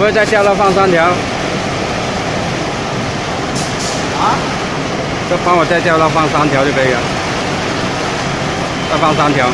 不会再钓了，放三条。啊？就帮我再钓了，放三条就可以了。再放三条。